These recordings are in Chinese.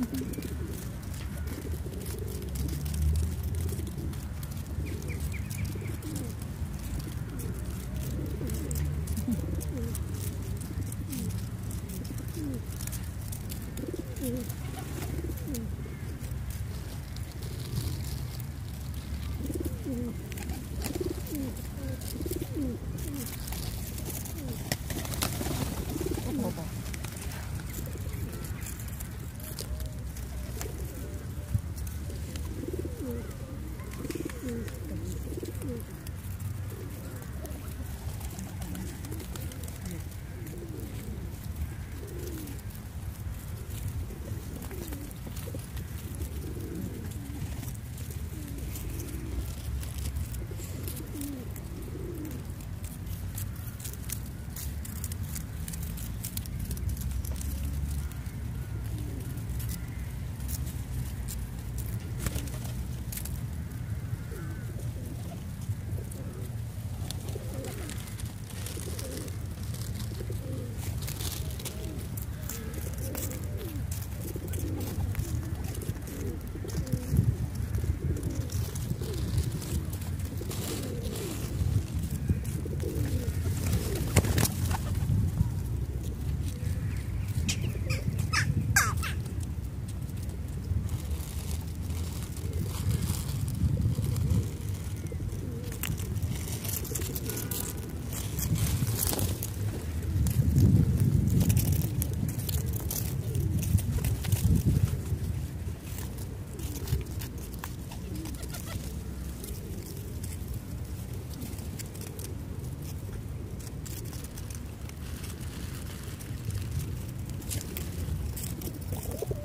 Mm-hmm.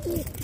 eat.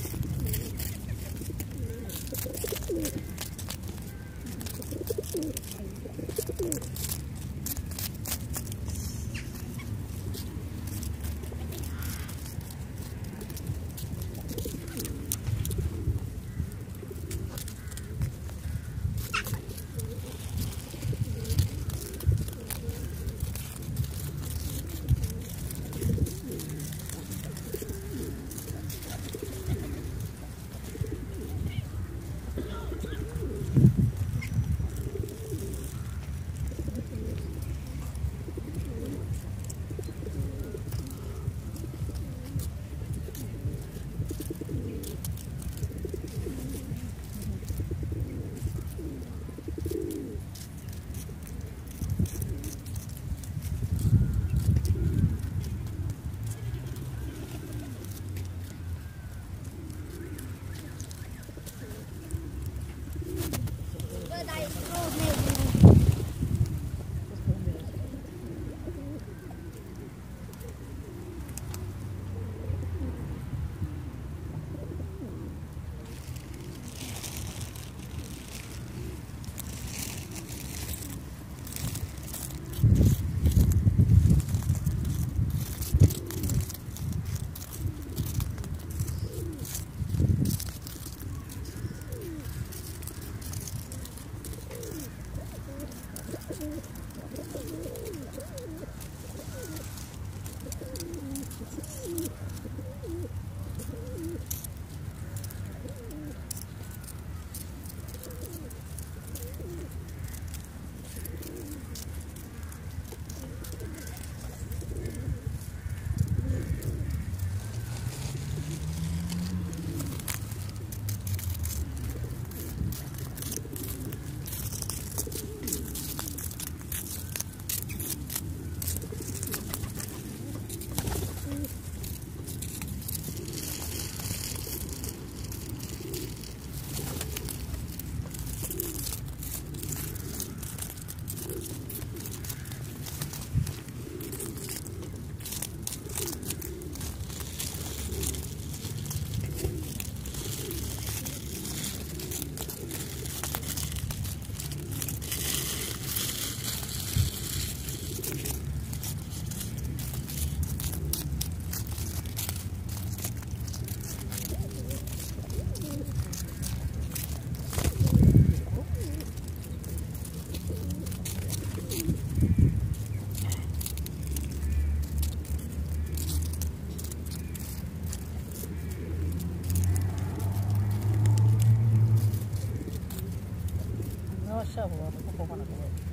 下午啊，不过放了各位。